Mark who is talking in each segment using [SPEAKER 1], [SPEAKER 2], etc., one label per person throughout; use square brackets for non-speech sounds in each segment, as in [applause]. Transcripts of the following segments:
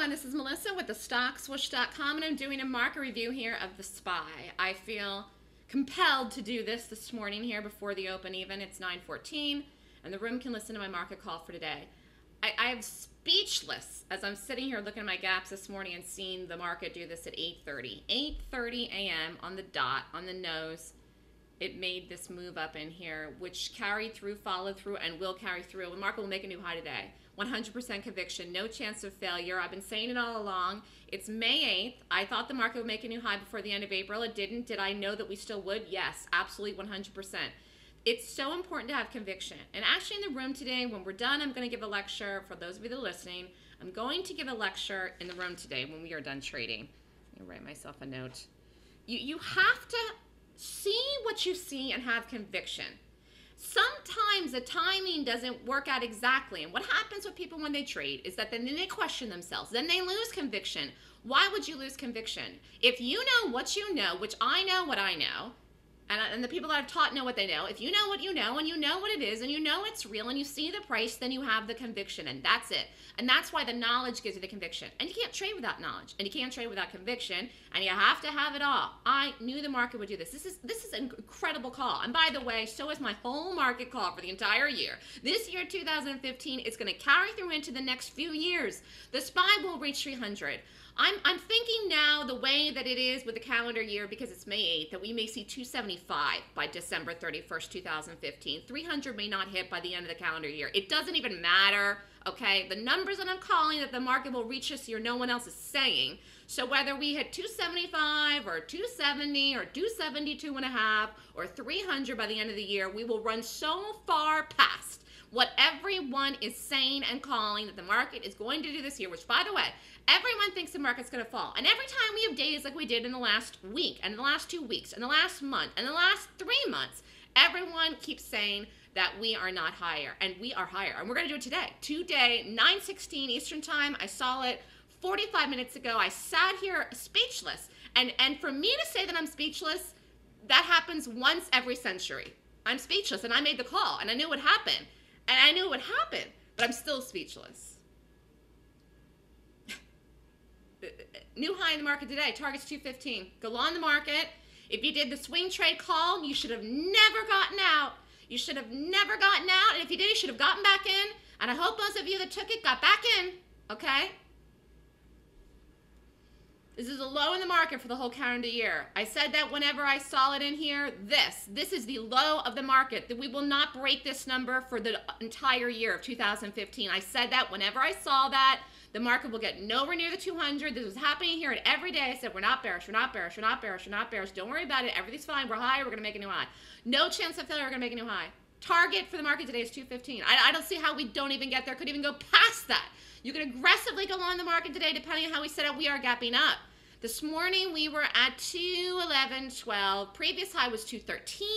[SPEAKER 1] everyone. This is Melissa with the StockSwoosh.com, and I'm doing a market review here of the SPY. I feel compelled to do this this morning here before the open even. It's 9.14, and the room can listen to my market call for today. I, I am speechless as I'm sitting here looking at my gaps this morning and seeing the market do this at 8.30. 8.30 a.m. on the dot, on the nose. It made this move up in here, which carried through, followed through, and will carry through. The market will make a new high today. 100% conviction, no chance of failure. I've been saying it all along. It's May 8th. I thought the market would make a new high before the end of April. It didn't. Did I know that we still would? Yes, absolutely 100%. It's so important to have conviction. And actually, in the room today, when we're done, I'm going to give a lecture for those of you that are listening. I'm going to give a lecture in the room today when we are done trading. Let me write myself a note. You, you have to see what you see and have conviction sometimes the timing doesn't work out exactly. And what happens with people when they trade is that then they question themselves. Then they lose conviction. Why would you lose conviction? If you know what you know, which I know what I know, and, and the people that I've taught know what they know. If you know what you know and you know what it is and you know it's real and you see the price, then you have the conviction and that's it. And that's why the knowledge gives you the conviction. And you can't trade without knowledge and you can't trade without conviction and you have to have it all. I knew the market would do this. This is this is an incredible call. And by the way, so is my whole market call for the entire year. This year 2015 is going to carry through into the next few years. The SPY will reach 300. I'm, I'm thinking now the way that it is with the calendar year because it's May 8th that we may see 275 by December 31st, 2015. 300 may not hit by the end of the calendar year. It doesn't even matter, okay? The numbers that I'm calling that the market will reach this year, no one else is saying. So whether we hit 275 or 270 or 272 and a half or 300 by the end of the year, we will run so far past what everyone is saying and calling that the market is going to do this year, which by the way, everyone thinks the market's going to fall. And every time we have days like we did in the last week and the last two weeks and the last month and the last three months, everyone keeps saying that we are not higher and we are higher. And we're going to do it today. Today, 916 Eastern time. I saw it 45 minutes ago. I sat here speechless. And, and for me to say that I'm speechless, that happens once every century. I'm speechless and I made the call and I knew what happened. And I knew what happened, but I'm still speechless. [laughs] New high in the market today. Target's 215. Go long the market. If you did the swing trade call, you should have never gotten out. You should have never gotten out. And if you did, you should have gotten back in. And I hope most of you that took it got back in. Okay? This is a low in the market for the whole calendar year. I said that whenever I saw it in here. This, this is the low of the market. That we will not break this number for the entire year of 2015. I said that whenever I saw that. The market will get nowhere near the 200. This was happening here, and every day I said, we're not bearish, we're not bearish, we're not bearish, we're not bearish. Don't worry about it. Everything's fine. We're high. We're going to make a new high. No chance of failure. We're going to make a new high. Target for the market today is 215. I, I don't see how we don't even get there. Could even go past that. You can aggressively go on the market today depending on how we set up. We are gapping up. This morning we were at 211.12. Previous high was 213.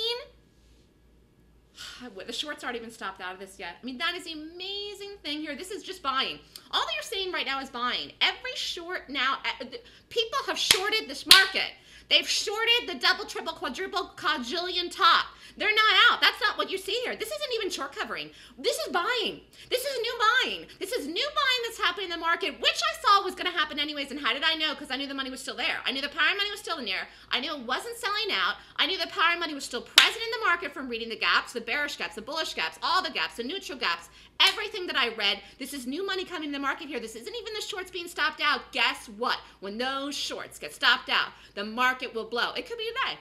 [SPEAKER 1] [sighs] the shorts aren't even stopped out of this yet. I mean, that is the amazing thing here. This is just buying. All that you're seeing right now is buying. Every short now, uh, people have shorted this market. They've shorted the double, triple, quadruple, quadrillion top. They're not out. That's not what you see here. This isn't even short covering. This is buying. This is new buying. This is new buying that's happening in the market, which I saw was going to happen anyways. And how did I know? Because I knew the money was still there. I knew the power money was still in there. I knew it wasn't selling out. I knew the power money was still present in the market from reading the gaps, the bearish gaps, the bullish gaps, all the gaps, the neutral gaps, everything that I read. This is new money coming to the market here. This isn't even the shorts being stopped out. Guess what? When those shorts get stopped out, the market will blow. It could be today.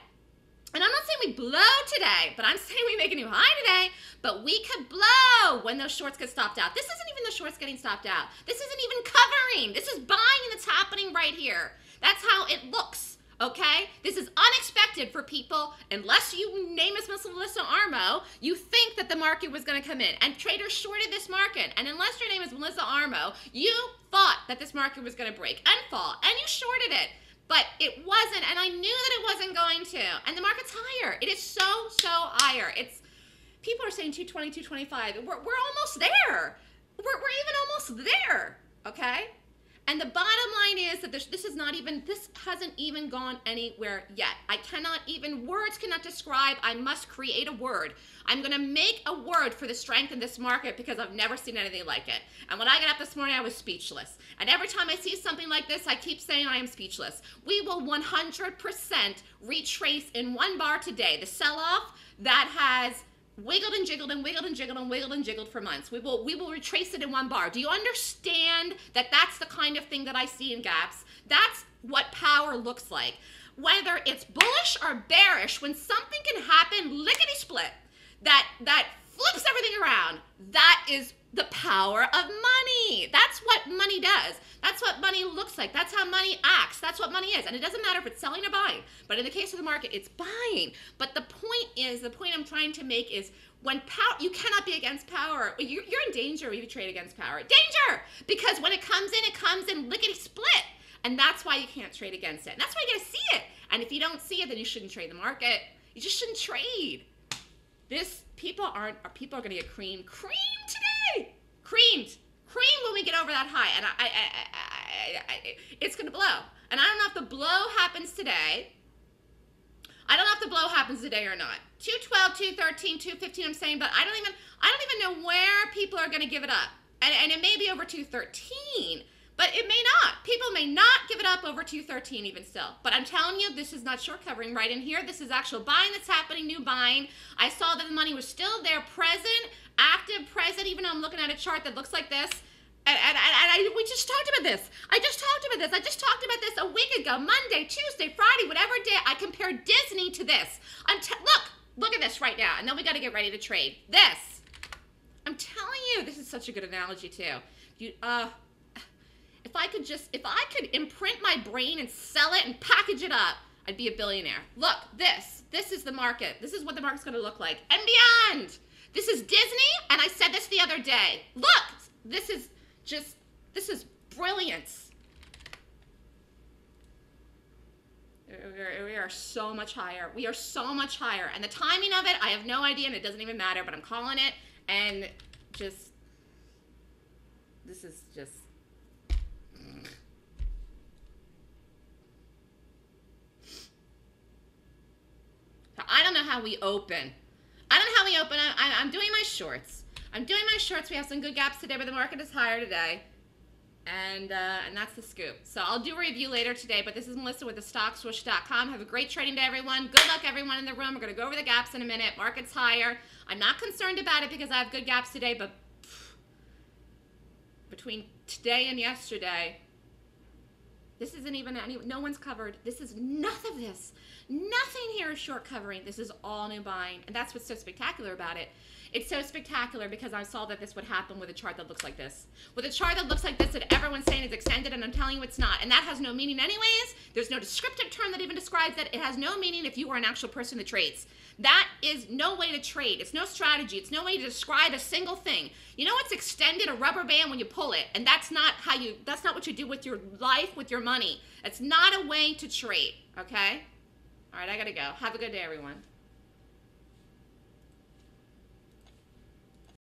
[SPEAKER 1] And I'm not saying we blow today, but I'm [laughs] saying we make a new high today. But we could blow when those shorts get stopped out. This isn't even the shorts getting stopped out. This isn't even covering. This is buying that's happening right here. That's how it looks. Okay? This is unexpected for people. Unless you name as Melissa Armo, you think that the market was going to come in. And traders shorted this market. And unless your name is Melissa Armo, you thought that this market was going to break and fall. And you shorted it. But it wasn't, and I knew that it wasn't going to. And the market's higher. It is so, so higher. It's people are saying 220, 225. We're, we're almost there. We're, we're even almost there. Okay? And the bottom line is that this, this is not even, this hasn't even gone anywhere yet. I cannot even, words cannot describe, I must create a word. I'm gonna make a word for the strength in this market because I've never seen anything like it. And when I got up this morning, I was speechless. And every time I see something like this, I keep saying I am speechless. We will 100% retrace in one bar today. The sell-off that has wiggled and jiggled and wiggled and jiggled and wiggled and jiggled for months. We will we will retrace it in one bar. Do you understand that that's the kind of thing that I see in gaps? That's what power looks like. Whether it's bullish or bearish, when something can happen lickety split that that flips everything around, that is the power of money. That's what money does. That's what money looks like. That's how money acts. That's what money is. And it doesn't matter if it's selling or buying. But in the case of the market, it's buying. But the point is, the point I'm trying to make is when power, you cannot be against power. You're, in danger if you trade against power. Danger! Because when it comes in, it comes in lickety split. And that's why you can't trade against it. And that's why you gotta see it. And if you don't see it, then you shouldn't trade the market. You just shouldn't trade. This people aren't people are gonna get creamed. Cream today! Creamed cream when we get over that high, and I, I, I, it's gonna blow. And I don't know if the blow happens today. I don't know if the blow happens today or not. 212, 213, 215, I'm saying, but I don't even, I don't even know where people are gonna give it up. And, and it may be over 213, but it may not. People may not give it up over 213 even still. But I'm telling you, this is not short covering right in here. This is actual buying that's happening, new buying. I saw that the money was still there, present, active, present, even though I'm looking at a chart that looks like this. And, and, and I, we just talked about this. I just talked about this. I just talked about this a week ago. Monday, Tuesday, Friday, whatever day. I compared Disney to this. I'm t- look, look at this right now. And then we got to get ready to trade. This. I'm telling you, this is such a good analogy too. You, uh, if I could just, if I could imprint my brain and sell it and package it up, I'd be a billionaire. Look, this, this is the market. This is what the market's going to look like and beyond. This is Disney, and I said this the other day. Look, this is just, this is brilliance. We are so much higher. We are so much higher. And the timing of it, I have no idea, and it doesn't even matter, but I'm calling it. And just, this is just, I don't know how we open. We open. I, am doing my shorts. I'm doing my shorts. We have some good gaps today, but the market is higher today. And uh, and that's the scoop. So I'll do a review later today, but this is Melissa with the StockSwoosh.com. Have a great trading day, everyone. Good luck, everyone in the room. We're going to go over the gaps in a minute. Market's higher. I'm not concerned about it because I have good gaps today, but pff, between today and yesterday, this isn't even any, no one's covered. This is none of this. Nothing here is short covering. This is all new buying. And that's what's so spectacular about it. It's so spectacular because I saw that this would happen with a chart that looks like this. With a chart that looks like this that everyone's saying is extended and I'm telling you it's not. And that has no meaning anyways. There's no descriptive term that even describes it. It has no meaning if you are an actual person that trades. That is no way to trade. It's no strategy. It's no way to describe a single thing. You know what's extended? A rubber band when you pull it. And that's not how you, that's not what you do with your life, with your money. It's not a way to trade, okay? All right, I gotta go. Have a good day, everyone.